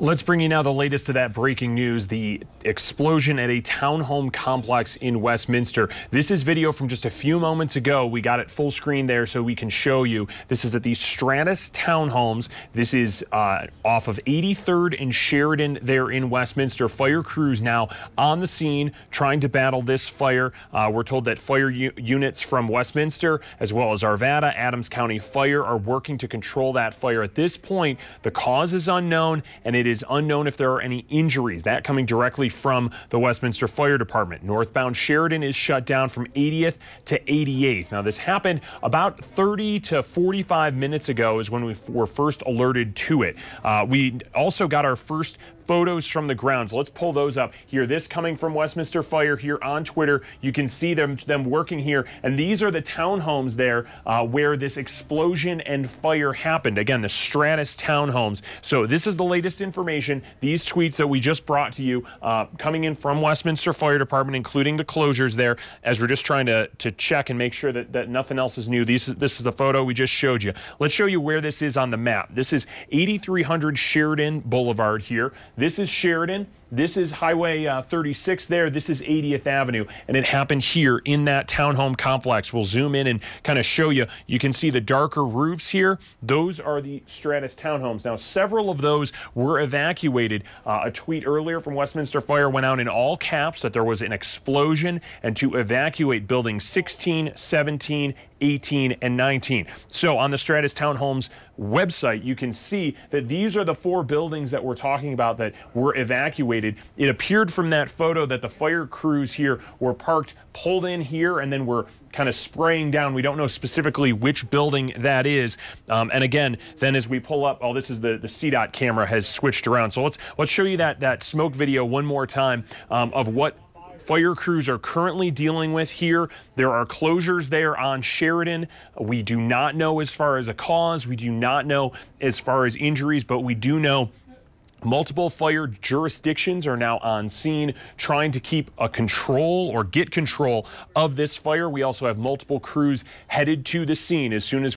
Let's bring you now the latest to that breaking news the explosion at a townhome complex in Westminster. This is video from just a few moments ago. We got it full screen there so we can show you. This is at the Stratus Townhomes. This is uh, off of 83rd and Sheridan there in Westminster. Fire crews now on the scene trying to battle this fire. Uh, we're told that fire units from Westminster as well as Arvada, Adams County Fire are working to control that fire. At this point, the cause is unknown and it is unknown if there are any injuries. That coming directly from the Westminster Fire Department. Northbound Sheridan is shut down from 80th to 88th. Now, this happened about 30 to 45 minutes ago is when we were first alerted to it. Uh, we also got our first photos from the grounds. Let's pull those up here. This coming from Westminster Fire here on Twitter. You can see them, them working here. And these are the townhomes there uh, where this explosion and fire happened. Again, the Stratus townhomes. So this is the latest information. These tweets that we just brought to you uh, coming in from Westminster Fire Department, including the closures there, as we're just trying to, to check and make sure that, that nothing else is new. These, this is the photo we just showed you. Let's show you where this is on the map. This is 8300 Sheridan Boulevard here. This is Sheridan. This is Highway uh, 36 there. This is 80th Avenue. And it happened here in that townhome complex. We'll zoom in and kind of show you. You can see the darker roofs here. Those are the Stratus townhomes. Now, several of those were evacuated. Uh, a tweet earlier from Westminster Fire went out in all caps that there was an explosion and to evacuate buildings 16, 17, 18, and 19. So on the Stratus Townhomes website, you can see that these are the four buildings that we're talking about that were evacuated. It appeared from that photo that the fire crews here were parked, pulled in here, and then were kind of spraying down. We don't know specifically which building that is. Um, and again, then as we pull up, oh, this is the, the CDOT camera has switched around. So let's let's show you that that smoke video one more time um, of what fire crews are currently dealing with here. There are closures there on Sheridan. We do not know as far as a cause. We do not know as far as injuries, but we do know Multiple fire jurisdictions are now on scene trying to keep a control or get control of this fire. We also have multiple crews headed to the scene as soon as